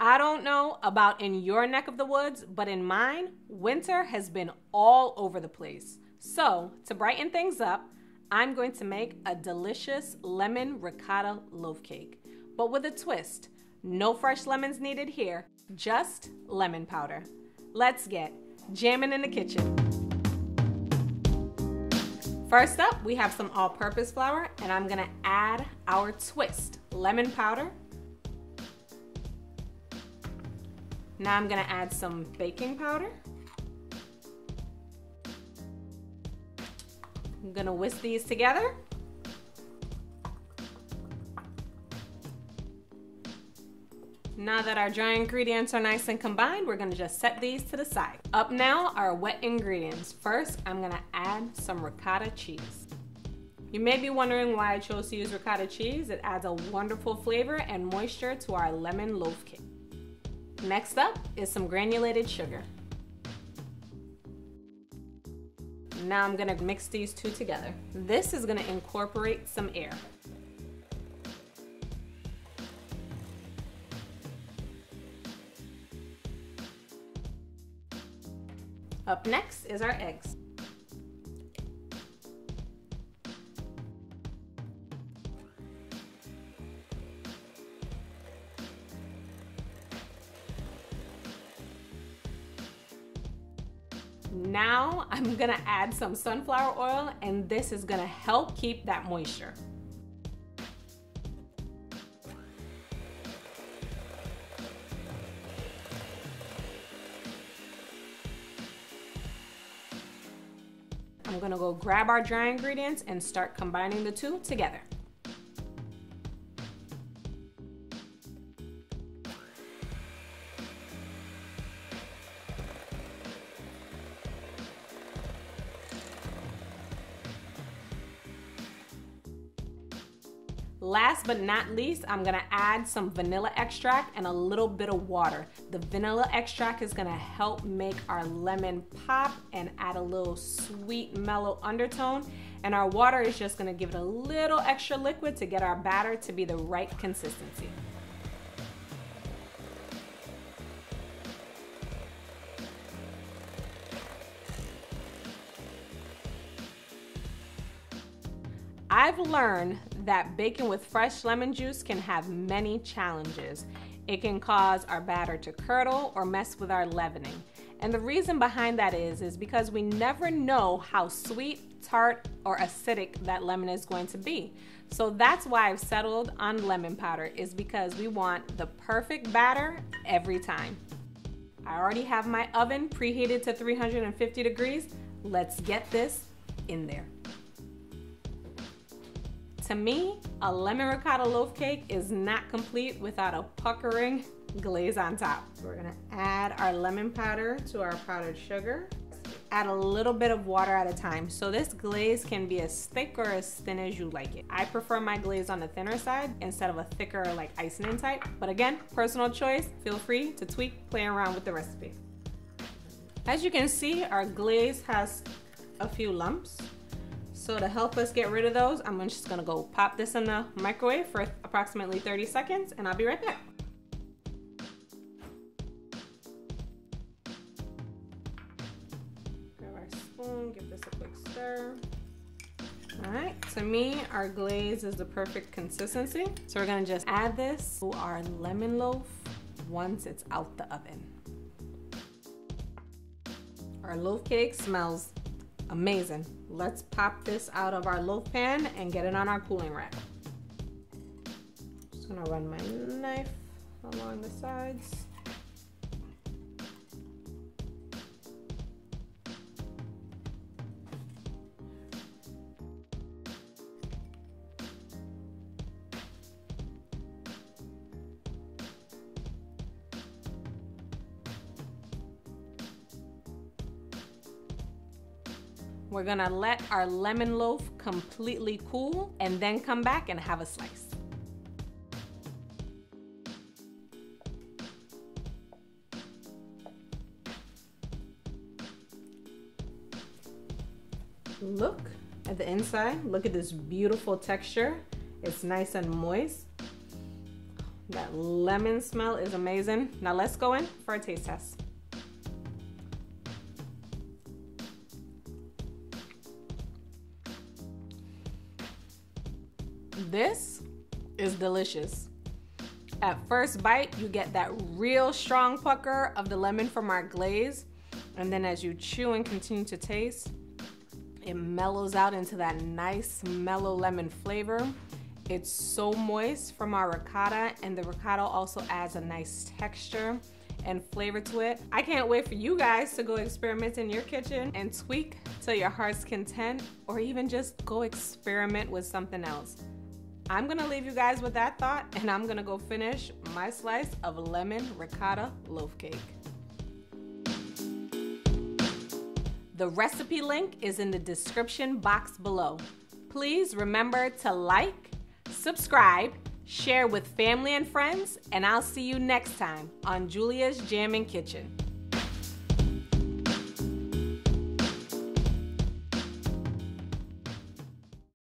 I don't know about in your neck of the woods, but in mine, winter has been all over the place. So, to brighten things up, I'm going to make a delicious lemon ricotta loaf cake, but with a twist. No fresh lemons needed here, just lemon powder. Let's get jamming in the kitchen. First up, we have some all purpose flour, and I'm gonna add our twist lemon powder. Now I'm gonna add some baking powder. I'm gonna whisk these together. Now that our dry ingredients are nice and combined, we're gonna just set these to the side. Up now are wet ingredients. First, I'm gonna add some ricotta cheese. You may be wondering why I chose to use ricotta cheese. It adds a wonderful flavor and moisture to our lemon loaf cake. Next up is some granulated sugar. Now I'm gonna mix these two together. This is gonna incorporate some air. Up next is our eggs. Now I'm gonna add some sunflower oil and this is gonna help keep that moisture. I'm gonna go grab our dry ingredients and start combining the two together. Last but not least, I'm gonna add some vanilla extract and a little bit of water. The vanilla extract is gonna help make our lemon pop and add a little sweet, mellow undertone. And our water is just gonna give it a little extra liquid to get our batter to be the right consistency. I've learned that baking with fresh lemon juice can have many challenges. It can cause our batter to curdle or mess with our leavening. And the reason behind that is is because we never know how sweet, tart, or acidic that lemon is going to be. So that's why I've settled on lemon powder is because we want the perfect batter every time. I already have my oven preheated to 350 degrees. Let's get this in there. To me, a lemon ricotta loaf cake is not complete without a puckering glaze on top. We're gonna add our lemon powder to our powdered sugar. Add a little bit of water at a time. So this glaze can be as thick or as thin as you like it. I prefer my glaze on the thinner side instead of a thicker like icing type. But again, personal choice. Feel free to tweak, play around with the recipe. As you can see, our glaze has a few lumps. So to help us get rid of those, I'm just gonna go pop this in the microwave for approximately 30 seconds and I'll be right back. Grab our spoon, give this a quick stir. All right, to me, our glaze is the perfect consistency. So we're gonna just add this to our lemon loaf once it's out the oven. Our loaf cake smells Amazing. Let's pop this out of our loaf pan and get it on our cooling rack. Just gonna run my knife along the sides. We're gonna let our lemon loaf completely cool and then come back and have a slice. Look at the inside. Look at this beautiful texture. It's nice and moist. That lemon smell is amazing. Now let's go in for a taste test. This is delicious. At first bite, you get that real strong pucker of the lemon from our glaze. And then as you chew and continue to taste, it mellows out into that nice mellow lemon flavor. It's so moist from our ricotta and the ricotta also adds a nice texture and flavor to it. I can't wait for you guys to go experiment in your kitchen and tweak to your heart's content or even just go experiment with something else. I'm gonna leave you guys with that thought and I'm gonna go finish my slice of lemon ricotta loaf cake. The recipe link is in the description box below. Please remember to like, subscribe, share with family and friends, and I'll see you next time on Julia's Jammin' Kitchen.